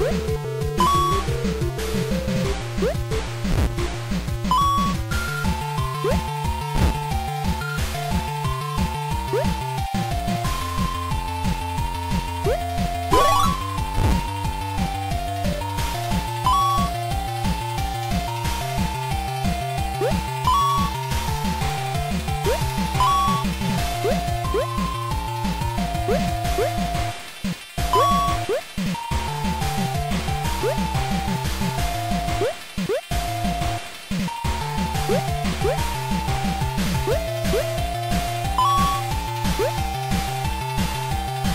Woo!